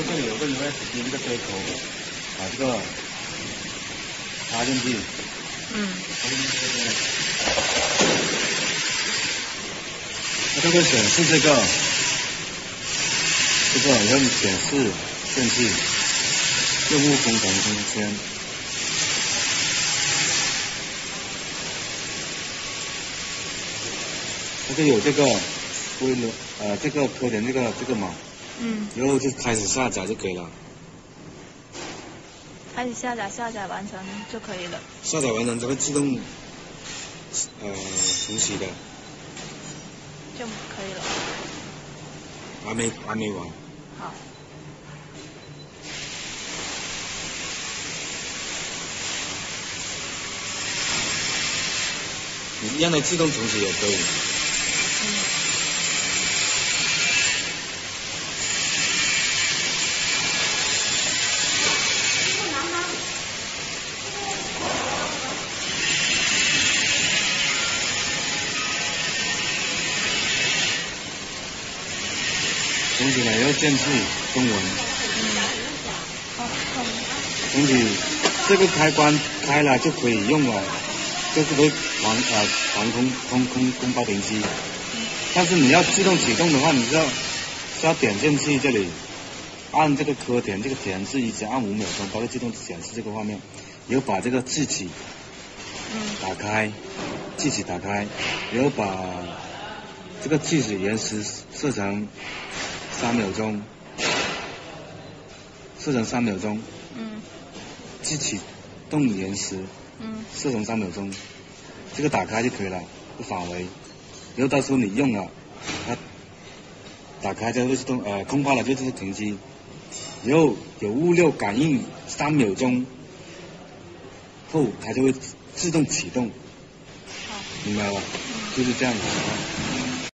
后这里有个 USB 这个接口，把这个插进去。嗯。它就会显示这个，这个会显示电器用户工程空间。它就有这个规轮呃这个科点这个这个码。嗯。然后就开始下载就可以了。开始下载，下载完成就可以了。下载完成就会自动呃重启的。就可以了。还没还没完。好。你让它自动重启也可以。重启了要键气中文。重启这个开关开了就可以用了，就是可以防呃防空空空空包停机。但是你要自动启动的话，你是要是要点进去这里，按这个科点，这个点是一直按五秒钟，它会自动显示这个画面。然后把这个自启打开，自启打开，然后把这个计时延时设成三秒钟，设成三秒钟。嗯。自启动延时。嗯。设成三秒钟，这个打开就可以了，不返回。然后到时候你用了，它打开就会自动呃空趴了就自动停机，然后有物料感应三秒钟后它就会自动启动，明白吧？就是这样子。